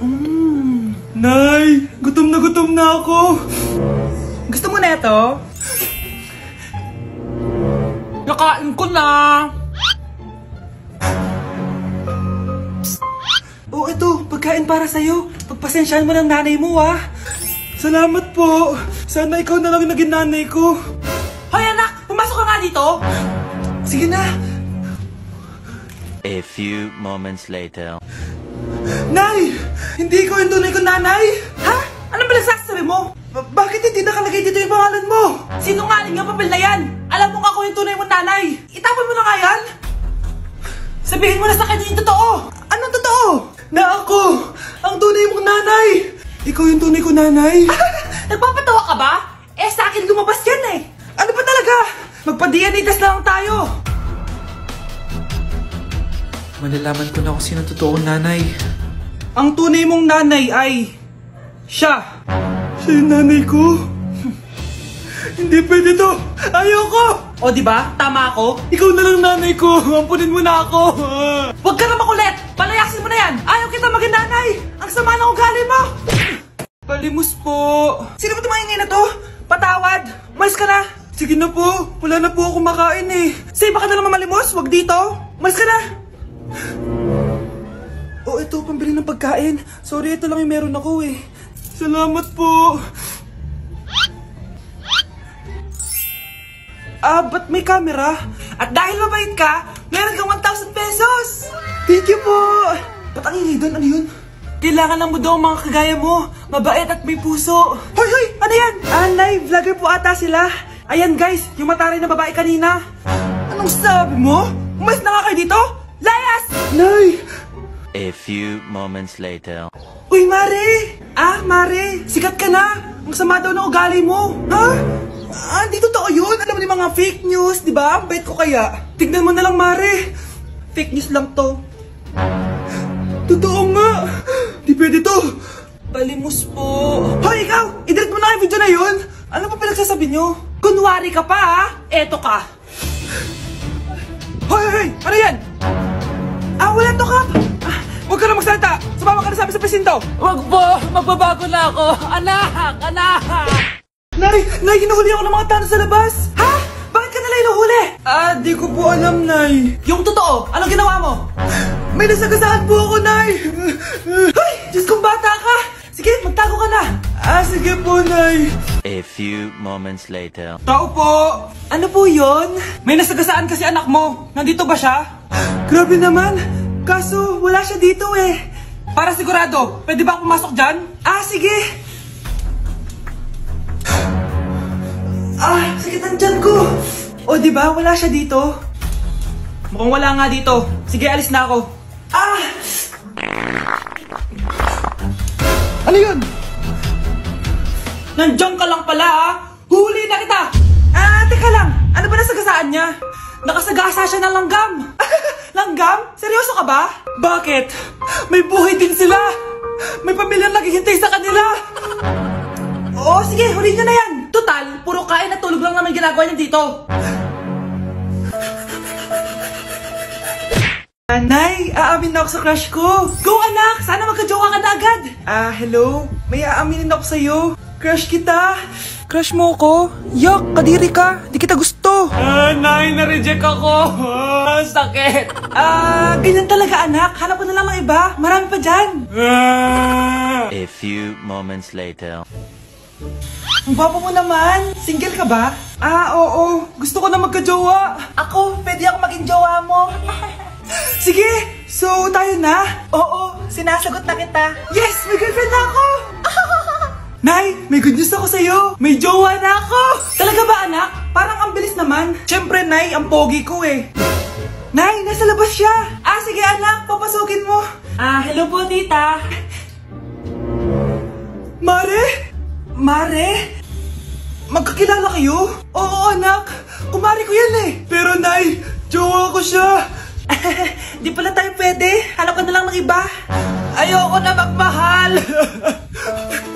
Mm. Nay, gutom na gutom na ako. Gusto mo na ito? Nakain ko na. Oh, ito, pagkain para sa'yo. Pagpasensyahan mo ng nanay mo, ah. Salamat po. Sana ikaw na lang naging nanay ko. Hoy, anak! Pumasok ka nga dito! Sige na. A few moments later. Nay! Hindi ko yung tunay kong nanay! Ha? Anong pinagsasabi mo? Ba- bakit hindi nakalagay dito yung pangalan mo? Sinungaling ang papel na yan! Alam mo nga ako yung tunay mong nanay! Itapon mo na nga yan! Sabihin mo na sa kanya yung totoo! Anong totoo? Na ako! Ang tunay mong nanay! Ikaw yung tunay ko nanay! Nagpapatawa ka ba? Eh sa akin lumabas yan eh! Ano ba talaga? Magpa-DNA test na lang tayo! Malalaman ko na kung sino totoong nanay. Ang tunay mong nanay ay... Siya! Siya yung nanay ko? Hindi pwede to! Ayoko! O di ba? Tama ako? Ikaw na lang nanay ko! Ampunin mo na ako! Huwag ka na makulit! Palayasin mo na yan! Ayaw kita maging nanay! Ang sama ng ugali mo! Palimus po! Sino ba tumahingin na to? Patawad! Malis ka na! Sige na po! Wala na po ako makain eh! Say, baka na naman malimos! Huwag dito! Malis ka na! Oh, ito, pambili ng pagkain. Sorry, ito lang yung meron ako eh. Salamat po. Ah, ba't may camera? At dahil mabait ka, meron kang 1,000 pesos! Thank you po! Ba't ang ingay doon? Ano yun? Kailangan lang mo daw mga kagaya mo. Mabait at may puso. Hoy, hoy! Ano yan? Ah, Nay, vlogger po ata sila. Ayan guys, yung mataray na babae kanina. Anong sabi mo? Umalis na nga kayo dito? Layas! A few moments later. Uy, Mare! Ah, Mare! Sikat ka na! Ang sama daw ng ugali mo! Ha? Ah, di totoo yun! Alam mo yung mga fake news, di ba? Bait ko kaya. Tignan mo na lang, Mare! Fake news lang to. Totoo nga! Di pwede to! Palimus po. Hoy, ikaw! I-delete mo na yung video na yun! Ano pa pinagsasabi nyo? Kunwari ka pa, ha? Eto ka! Wag po! Magbabago na ako! Anak! Anak! Nay! Nay, hinuhuli ako ng mga tano sa labas! Ha? Bakit ka nila hinuhuli? Ah, di ko po alam, Nay. Yung totoo, anong ginawa mo? May nasagasaan po ako, Nay! Ay! Diyos kong bata ka! Sige, magtago ka na! Ah, sige po, Nay. A few moments later. Tao po! Ano po yon? May nasagasaan kasi anak mo. Nandito ba siya? Grabe naman! Kaso, wala siya dito eh. Para sigurado, pwede ba pumasok dyan? Ah, sige! Ah, sakit ang ko! O, di ba? Wala siya dito. Mukhang wala nga dito. Sige, alis na ako. Ah! Ano yun? Nandiyan ka lang pala, ha? Huli na kita! Ah, teka lang. Ano ba nasagasaan niya? Nakasagasa siya ng langgam. langgam? Seryoso ka ba? Bakit? May buhay din sila. May pamilyang naghihintay sa kanila. Oo, sige, huli niyo na yan. Total, puro kain at tulog lang naman ginagawa niya dito. Anay, aamin na ako sa crush ko. Go anak, sana magka-jowa ka na agad. Ah, hello? May aaminin ako sa'yo. Crush kita. Crush mo ako? Yok, kadiri ka. Di kita gusto. Ah, nay, na-reject ako! Ah, sakit! Ah, ganyan talaga anak. Hanap ko na lang ng iba. Marami pa dyan. Ah! A few moments later. Ang gwapo mo naman. Single ka ba? Ah, oo. Gusto ko na magka-jowa. Ako, pwede ako maging jowa mo. Sige, so tayo na? Oo, sinasagot na kita. Yes, may girlfriend na ako! Nay, may good news ako sa'yo. May jowa na ako. Talaga ba, anak? Parang ang bilis naman. Siyempre, Nay, ang pogi ko eh. Nay, nasa labas siya. Ah, sige anak, papasukin mo. Ah, hello po, tita. Mare? Mare? Magkakilala kayo? Oo, anak. Kumari ko yan eh. Pero, Nay, jowa ko siya. Di pala tayo pwede. Hanap ka na lang ng iba. Ayoko na magmahal.